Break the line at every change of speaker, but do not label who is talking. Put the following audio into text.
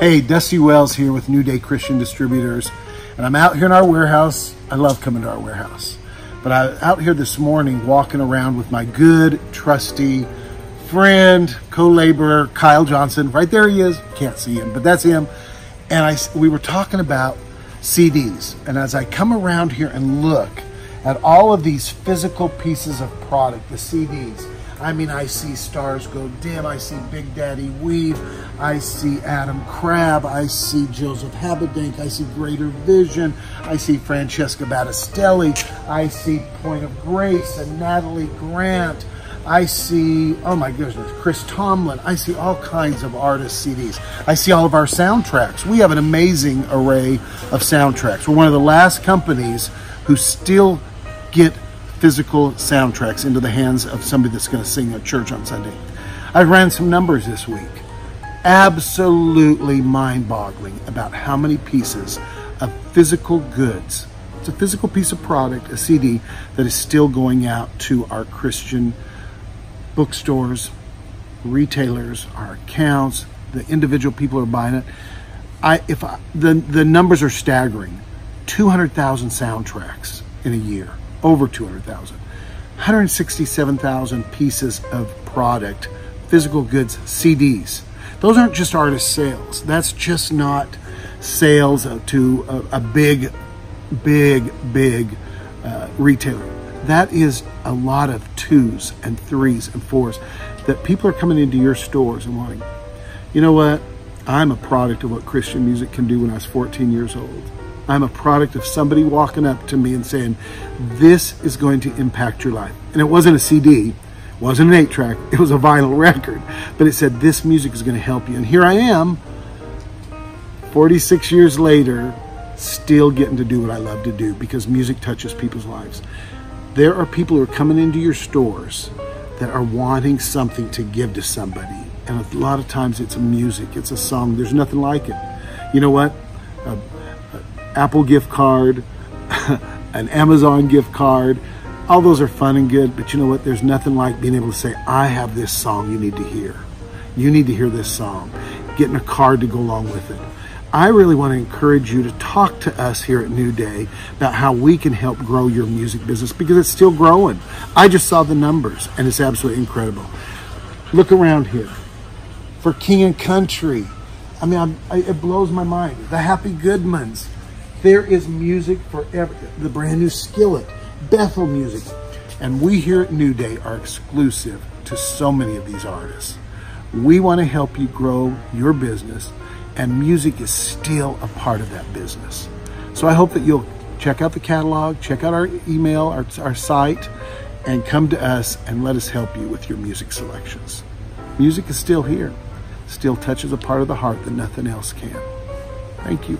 Hey, Dusty Wells here with New Day Christian Distributors. And I'm out here in our warehouse. I love coming to our warehouse. But I'm out here this morning walking around with my good, trusty friend, co-laborer, Kyle Johnson. Right there he is. Can't see him, but that's him. And I, we were talking about CDs. And as I come around here and look at all of these physical pieces of product, the CDs, I mean, I see Stars Go Dim, I see Big Daddy Weave, I see Adam Crabb, I see Joseph Habedank, I see Greater Vision, I see Francesca Battistelli, I see Point of Grace and Natalie Grant, I see, oh my goodness, Chris Tomlin. I see all kinds of artist CDs. I see all of our soundtracks. We have an amazing array of soundtracks. We're one of the last companies who still get physical soundtracks into the hands of somebody that's going to sing at church on Sunday. I ran some numbers this week. Absolutely mind boggling about how many pieces of physical goods. It's a physical piece of product, a CD, that is still going out to our Christian bookstores, retailers, our accounts, the individual people are buying it. I, if I, the, the numbers are staggering. 200,000 soundtracks in a year over 200,000. 167,000 pieces of product, physical goods, CDs. Those aren't just artist sales. That's just not sales to a, a big, big, big uh, retailer. That is a lot of twos and threes and fours that people are coming into your stores and wanting. You know what? I'm a product of what Christian music can do when I was 14 years old. I'm a product of somebody walking up to me and saying, this is going to impact your life. And it wasn't a CD, wasn't an eight track, it was a vinyl record. But it said, this music is going to help you. And here I am, 46 years later, still getting to do what I love to do because music touches people's lives. There are people who are coming into your stores that are wanting something to give to somebody. And a lot of times it's a music, it's a song. There's nothing like it. You know what? Uh, Apple gift card, an Amazon gift card. All those are fun and good, but you know what? There's nothing like being able to say, I have this song you need to hear. You need to hear this song. Getting a card to go along with it. I really want to encourage you to talk to us here at New Day about how we can help grow your music business because it's still growing. I just saw the numbers and it's absolutely incredible. Look around here. For King and Country, I mean, I, it blows my mind. The Happy Goodmans, there is music for every, the brand new Skillet, Bethel music. And we here at New Day are exclusive to so many of these artists. We want to help you grow your business and music is still a part of that business. So I hope that you'll check out the catalog, check out our email, our, our site, and come to us and let us help you with your music selections. Music is still here, still touches a part of the heart that nothing else can. Thank you.